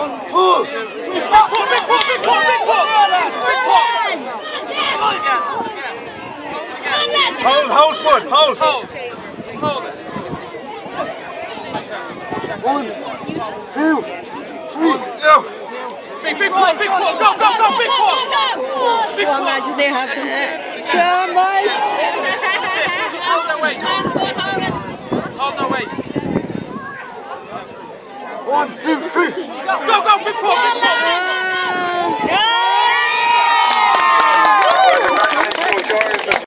Pull. Big pull, big pull, big pull, big pull, big pull. Hold, hold, Spud, hold. Hold. Hold it. One, two, three, go. Big, big pull, big pull. Go, go, go, big pull. Big Come on, pull. guys, just there happens. Come on, One, two, three. Go, go, go, big pull, big pull. Oh.